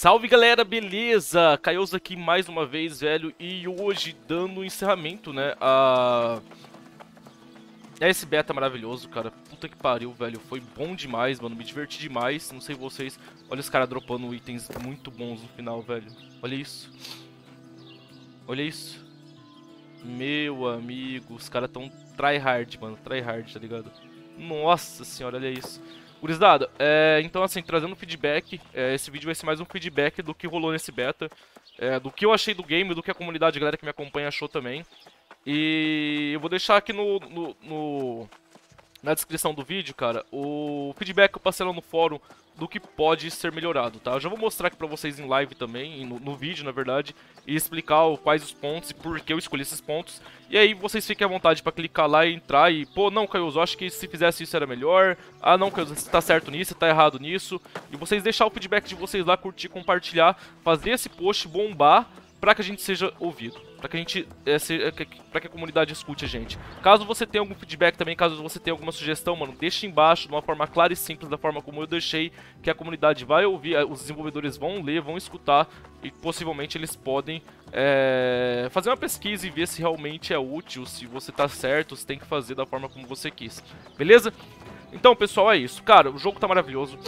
Salve galera, beleza? Caioso aqui mais uma vez, velho, e hoje dando encerramento, né, a... É esse beta maravilhoso, cara, puta que pariu, velho, foi bom demais, mano, me diverti demais, não sei vocês, olha os caras dropando itens muito bons no final, velho, olha isso, olha isso, meu amigo, os caras tão tryhard, mano, tryhard, tá ligado? Nossa senhora, olha isso. Gurizada, é, então assim, trazendo feedback, é, esse vídeo vai ser mais um feedback do que rolou nesse beta, é, do que eu achei do game, do que a comunidade, a galera que me acompanha achou também. E eu vou deixar aqui no, no, no na descrição do vídeo, cara, o feedback que eu passei lá no fórum do que pode ser melhorado, tá? Eu já vou mostrar aqui pra vocês em live também, no, no vídeo, na verdade, e explicar quais os pontos e por que eu escolhi esses pontos. E aí vocês fiquem à vontade pra clicar lá e entrar e, pô, não, Caio, eu acho que se fizesse isso era melhor. Ah, não, Caio, você tá certo nisso, você tá errado nisso. E vocês deixar o feedback de vocês lá, curtir, compartilhar, fazer esse post bombar para que a gente seja ouvido, para que a gente é, é para que a comunidade escute a gente. Caso você tenha algum feedback também, caso você tenha alguma sugestão, mano, deixe embaixo de uma forma clara e simples, da forma como eu deixei, que a comunidade vai ouvir, os desenvolvedores vão ler, vão escutar e possivelmente eles podem é, fazer uma pesquisa e ver se realmente é útil, se você tá certo, se tem que fazer da forma como você quis. Beleza? Então, pessoal, é isso. Cara, o jogo tá maravilhoso.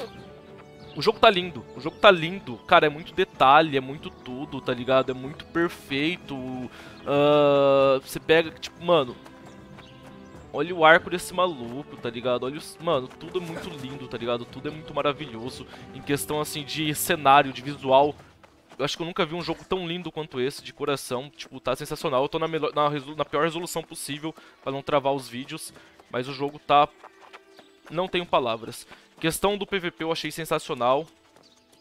O jogo tá lindo, o jogo tá lindo. Cara, é muito detalhe, é muito tudo, tá ligado? É muito perfeito. Uh, você pega, tipo, mano. Olha o arco desse maluco, tá ligado? Olha os... Mano, tudo é muito lindo, tá ligado? Tudo é muito maravilhoso. Em questão, assim, de cenário, de visual. Eu acho que eu nunca vi um jogo tão lindo quanto esse, de coração. Tipo, tá sensacional. Eu tô na, melhor, na, na pior resolução possível, pra não travar os vídeos. Mas o jogo tá... Não tenho palavras. Questão do PVP eu achei sensacional.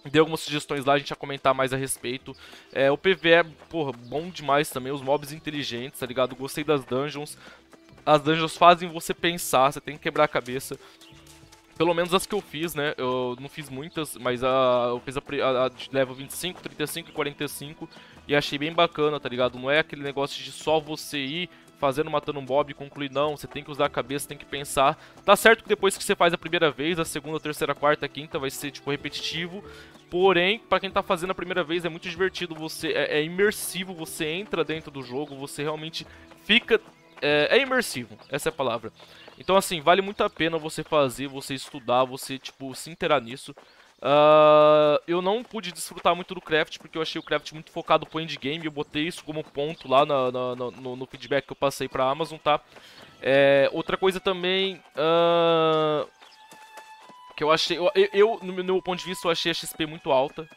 Dei algumas sugestões lá, a gente ia comentar mais a respeito. É, o PVE é, porra, bom demais também, os mobs inteligentes, tá ligado? Gostei das dungeons. As dungeons fazem você pensar, você tem que quebrar a cabeça. Pelo menos as que eu fiz, né? Eu não fiz muitas, mas a, eu fiz a, a, a level 25, 35 e 45 e achei bem bacana, tá ligado? Não é aquele negócio de só você ir fazendo, matando um bob e concluir, não, você tem que usar a cabeça, tem que pensar. Tá certo que depois que você faz a primeira vez, a segunda, a terceira, a quarta, a quinta vai ser, tipo, repetitivo. Porém, para quem tá fazendo a primeira vez, é muito divertido, você é, é, imersivo, você entra dentro do jogo, você realmente fica... É, é imersivo, essa é a palavra. Então, assim, vale muito a pena você fazer, você estudar, você, tipo, se inteirar nisso. Uh, eu não pude desfrutar muito do craft, porque eu achei o craft muito focado pro endgame. Eu botei isso como ponto lá na, na, no, no, feedback que eu passei pra Amazon, tá? É, outra coisa também. Uh, que eu achei. Eu, eu, no meu ponto de vista, eu achei a XP muito alta.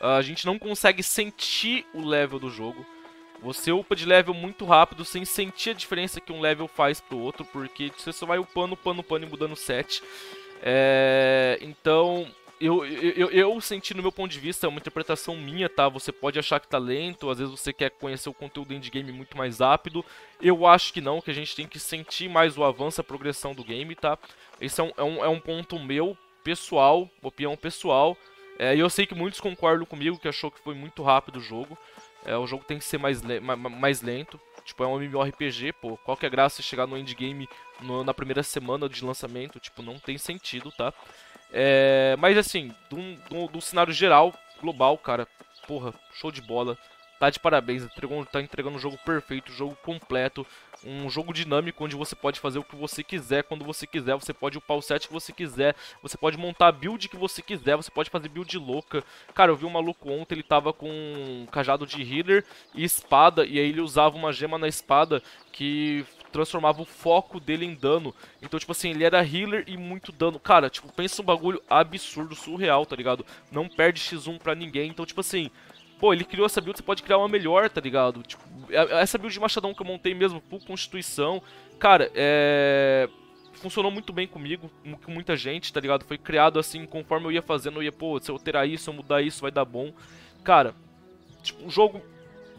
Uh, a gente não consegue sentir o level do jogo. Você upa de level muito rápido, sem sentir a diferença que um level faz pro outro, porque você só vai upando, upando, upando e mudando set. É, então, eu, eu, eu senti no meu ponto de vista, é uma interpretação minha, tá? Você pode achar que tá lento, às vezes você quer conhecer o conteúdo endgame muito mais rápido. Eu acho que não, que a gente tem que sentir mais o avanço, a progressão do game, tá? Esse é um, é um, é um ponto meu, pessoal, opinião pessoal. É, e eu sei que muitos concordam comigo, que achou que foi muito rápido o jogo. É, o jogo tem que ser mais, le mais lento. Tipo, é um MMORPG, pô. Qual que é a graça de chegar no endgame no, na primeira semana de lançamento? Tipo, não tem sentido, tá? É, mas assim, do, do, cenário geral, global, cara, porra, show de bola. Tá de parabéns, tá entregando um jogo perfeito, um jogo completo, um jogo dinâmico onde você pode fazer o que você quiser, quando você quiser, você pode upar o set que você quiser, você pode montar a build que você quiser, você pode fazer build louca. Cara, eu vi um maluco ontem, ele tava com um cajado de healer e espada, e aí ele usava uma gema na espada que transformava o foco dele em dano. Então, tipo assim, ele era healer e muito dano. Cara, tipo, pensa um bagulho absurdo, surreal, tá ligado? Não perde X1 pra ninguém. Então, tipo assim, pô, ele criou essa build, você pode criar uma melhor, tá ligado? Tipo, essa build de machadão que eu montei mesmo, full constituição, cara, é funcionou muito bem comigo, com muita gente, tá ligado? Foi criado assim, conforme eu ia fazendo, eu ia, pô, se eu alterar isso, eu mudar isso, vai dar bom. Cara, tipo, o jogo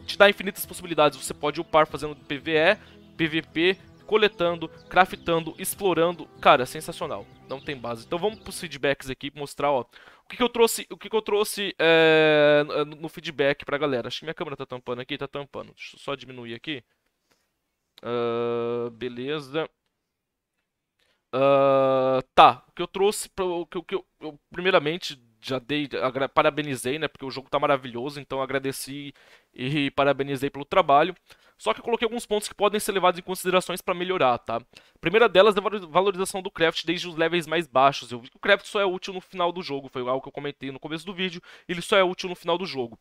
te dá infinitas possibilidades. Você pode upar fazendo PVE, PVP, coletando, craftando, explorando. Cara, sensacional. Não tem base. Então vamos pros feedbacks aqui mostrar, ó. O que, que eu trouxe, o que, que eu trouxe é, no feedback pra galera. Acho que minha câmera tá tampando aqui, tá tampando. Deixa eu só diminuir aqui. Uh, beleza. Uh, tá, o que eu trouxe, o que, que eu, eu, primeiramente, já dei, parabenizei, né? Porque o jogo tá maravilhoso, então agradeci e parabenizei pelo trabalho. Só que eu coloquei alguns pontos que podem ser levados em considerações para melhorar, tá? A primeira delas é a valorização do craft desde os levels mais baixos. Eu vi que o craft só é útil no final do jogo, foi algo que eu comentei no começo do vídeo, ele só é útil no final do jogo.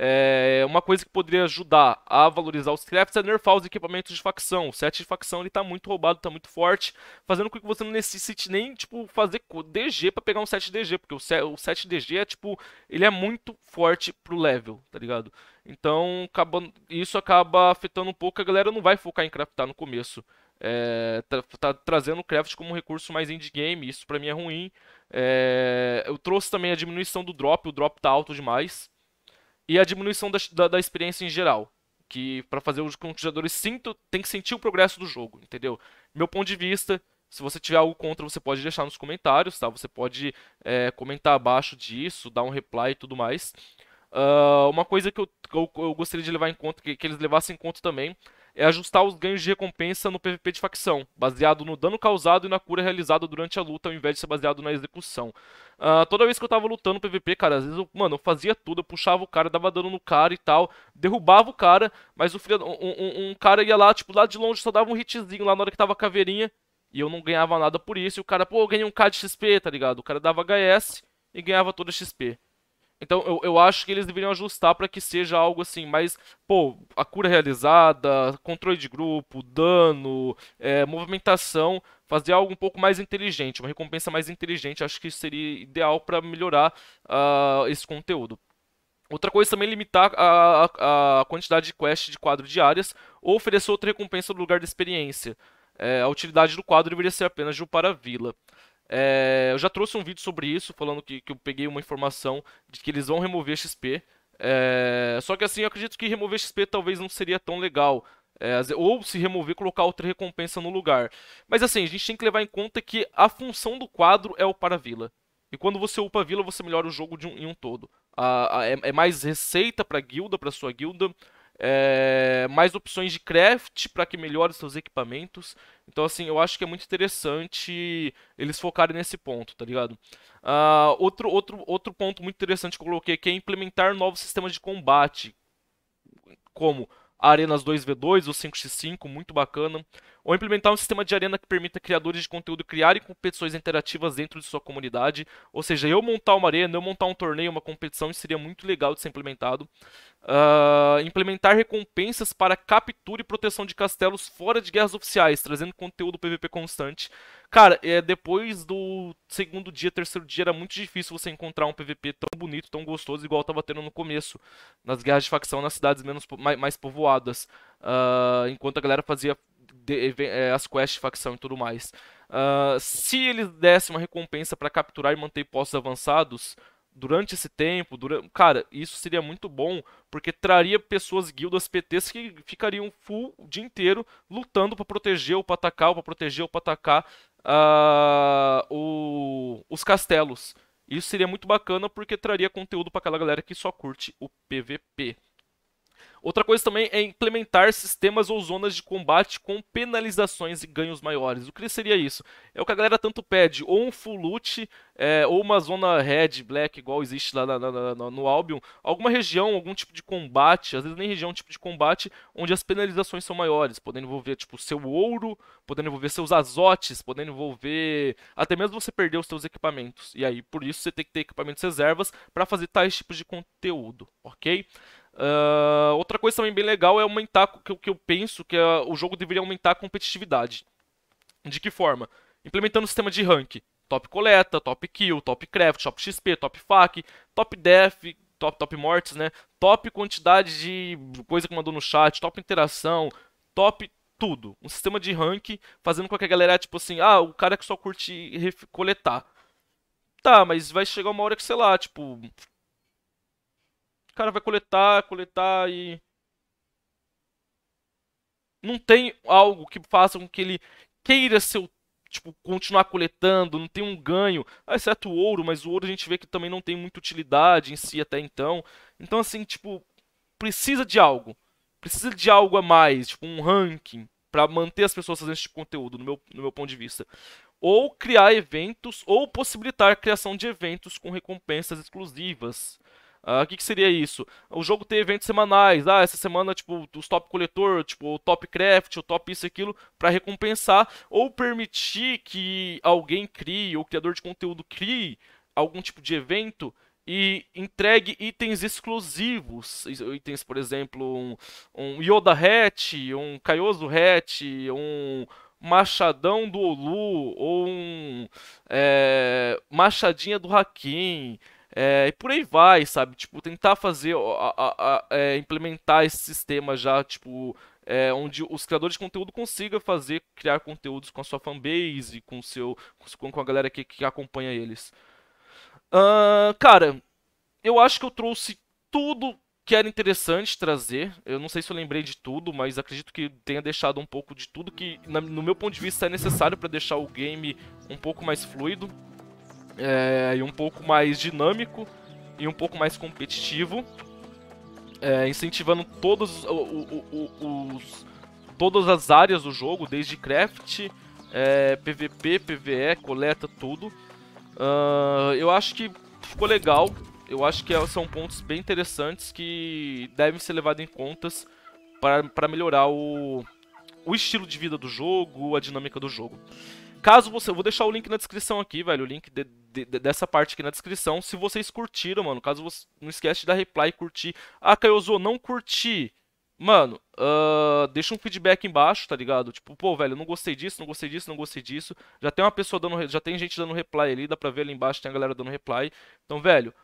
É, uma coisa que poderia ajudar a valorizar os crafts é nerfar os equipamentos de facção. O set de facção ele tá muito roubado, tá muito forte, fazendo com que você não necessite nem tipo fazer DG para pegar um set DG, porque o set, o set DG é tipo, ele é muito forte pro level, tá ligado? Então, acaba, isso acaba afetando um pouco, a galera não vai focar em craftar no começo. É, tá, tá, trazendo o craft como um recurso mais indie game, isso pra mim é ruim. É, eu trouxe também a diminuição do drop, o drop tá alto demais. E a diminuição da, da, da experiência em geral. Que para fazer com que os jogadores sintam, tem que sentir o progresso do jogo, entendeu? Meu ponto de vista, se você tiver algo contra, você pode deixar nos comentários, tá? Você pode é, comentar abaixo disso, dar um reply e tudo mais. Uh, uma coisa que eu, eu, eu, gostaria de levar em conta, que, que, eles levassem em conta também, é ajustar os ganhos de recompensa no PVP de facção, baseado no dano causado e na cura realizada durante a luta, ao invés de ser baseado na execução. Uh, toda vez que eu tava lutando PVP, cara, às vezes eu, mano, eu fazia tudo, eu puxava o cara, dava dano no cara e tal, derrubava o cara, mas o filho, um, um, um, cara ia lá, tipo, lá de longe só dava um hitzinho lá na hora que tava caveirinha, e eu não ganhava nada por isso, e o cara, pô, eu ganhei um K de XP, tá ligado? O cara dava HS e ganhava toda XP. Então eu, eu acho que eles deveriam ajustar para que seja algo assim, mais, pô, a cura realizada, controle de grupo, dano, é, movimentação, fazer algo um pouco mais inteligente, uma recompensa mais inteligente, acho que seria ideal para melhorar uh, esse conteúdo. Outra coisa também é limitar a, a, quantidade de quest de quadro diárias ou oferecer outra recompensa no lugar da experiência. É, a utilidade do quadro deveria ser apenas de upar a vila. É, eu já trouxe um vídeo sobre isso, falando que, que eu peguei uma informação de que eles vão remover XP. É, só que assim, eu acredito que remover XP talvez não seria tão legal. É, ou se remover, colocar outra recompensa no lugar. Mas assim, a gente tem que levar em conta que a função do quadro é o para vila. E quando você upa a vila, você melhora o jogo um, em um todo. A, a, é, é, mais receita para guilda, para sua guilda é, mais opções de craft para que melhore seus equipamentos. Então, assim, eu acho que é muito interessante eles focarem nesse ponto, tá ligado? Uh, outro, outro, outro ponto muito interessante que eu coloquei é implementar novos sistemas de combate, como Arenas 2v2 ou 5x5, muito bacana. Ou implementar um sistema de arena que permita criadores de conteúdo criarem competições interativas dentro de sua comunidade. Ou seja, eu montar uma arena, eu montar um torneio, uma competição, isso seria muito legal de ser implementado. Uh, implementar recompensas para captura e proteção de castelos fora de guerras oficiais, trazendo conteúdo PVP constante. Cara, é, depois do segundo dia, terceiro dia, era muito difícil você encontrar um PVP tão bonito, tão gostoso, igual estava tendo no começo, nas guerras de facção, nas cidades menos, mais, mais povoadas. Uh, enquanto a galera fazia de, é, as quests de facção e tudo mais. Uh, se eles dessem uma recompensa para capturar e manter postos avançados durante esse tempo, durante... cara, isso seria muito bom, porque traria pessoas, guildas PTs que ficariam full o dia inteiro lutando para proteger ou para atacar, ou para proteger ou para atacar uh, o... os castelos. Isso seria muito bacana porque traria conteúdo para aquela galera que só curte o PVP. Outra coisa também é implementar sistemas ou zonas de combate com penalizações e ganhos maiores. O que seria isso? É o que a galera tanto pede, ou um full loot, é, ou uma zona red, black, igual existe lá na, na, na, no Albion. Alguma região, algum tipo de combate, às vezes nem região, tipo de combate, onde as penalizações são maiores, podendo envolver tipo seu ouro, podendo envolver seus azotes, podendo envolver até mesmo você perder os seus equipamentos. E aí, por isso, você tem que ter equipamentos reservas para fazer tais tipos de conteúdo, ok? Uh, outra coisa também bem legal é aumentar, que, que eu penso que uh, o jogo deveria aumentar a competitividade. De que forma? Implementando o sistema de rank. Top coleta, top kill, top craft, top XP, top fac, top death, top, top mortes, né? Top quantidade de coisa que mandou no chat, top interação, top tudo. Um sistema de rank fazendo com que a galera, tipo assim, ah, o cara que só curte coletar. Tá, mas vai chegar uma hora que, sei lá, tipo, cara vai coletar, coletar e. Não tem algo que faça com que ele queira seu tipo, continuar coletando, não tem um ganho, ah, exceto o ouro, mas o ouro a gente vê que também não tem muita utilidade em si até então. Então, assim, tipo, precisa de algo. Precisa de algo a mais, tipo, um ranking, para manter as pessoas fazendo esse tipo de conteúdo, no meu, no meu ponto de vista. ou criar eventos, ou possibilitar a criação de eventos com recompensas exclusivas. Ah, o uh, que, que, seria isso? O jogo tem eventos semanais. Ah, essa semana, tipo, os top coletor, tipo, o top craft, o top isso e aquilo, para recompensar. Ou permitir que alguém crie, ou o criador de conteúdo crie algum tipo de evento e entregue itens exclusivos. Itens, por exemplo, um, um Yoda Hat, um Kaioso Hat, um Machadão do Olu, ou um é, Machadinha do Hakim. É, e por aí vai, sabe? Tipo, tentar fazer, a, a, a, é, implementar esse sistema já, tipo, é, onde os criadores de conteúdo consigam fazer, criar conteúdos com a sua fanbase, com, seu, com, a galera que, que acompanha eles. Uh, cara, eu acho que eu trouxe tudo que era interessante trazer. Eu não sei se eu lembrei de tudo, mas acredito que tenha deixado um pouco de tudo que, no meu ponto de vista, é necessário para deixar o game um pouco mais fluido é, e um pouco mais dinâmico e um pouco mais competitivo, é, incentivando todos os, todas as áreas do jogo, desde craft, é, PVP, PVE, coleta, tudo. Uh, eu acho que ficou legal. Eu acho que são pontos bem interessantes que devem ser levados em contas para melhorar o, o estilo de vida do jogo, a dinâmica do jogo. Caso você. Vou deixar o link na descrição aqui, velho. O link de, de, dessa parte aqui na descrição. Se vocês curtiram, mano. Caso você. Não esquece de dar reply e curtir. Ah, Kaiozo, não curti. Mano, uh, deixa um feedback embaixo, tá ligado? Tipo, pô, velho, não gostei disso, não gostei disso, não gostei disso. Já tem uma pessoa dando. Já tem gente dando reply ali, dá pra ver ali embaixo, tem a galera dando reply. Então, velho,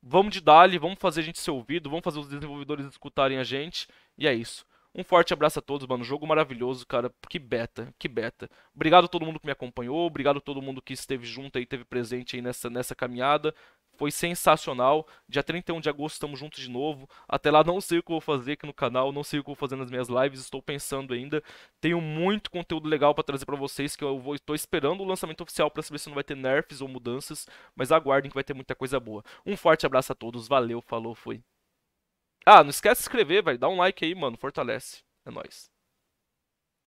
vamos de dali, vamos fazer a gente ser ouvido, vamos fazer os desenvolvedores escutarem a gente. E é isso. Um forte abraço a todos, mano. Jogo maravilhoso, cara. Que beta, que beta. Obrigado a todo mundo que me acompanhou, obrigado a todo mundo que esteve junto aí, esteve presente aí nessa, nessa caminhada. Foi sensacional. Dia 31 de agosto estamos juntos de novo. Até lá não sei o que vou fazer aqui no canal, não sei o que vou fazer nas minhas lives, estou pensando ainda. Tenho muito conteúdo legal para trazer para vocês que eu estou esperando o lançamento oficial para saber se não vai ter nerfs ou mudanças, mas aguardem que vai ter muita coisa boa. Um forte abraço a todos. Valeu, falou, foi. Ah, não esquece de se inscrever, velho. Dá um like aí, mano. Fortalece. É nóis.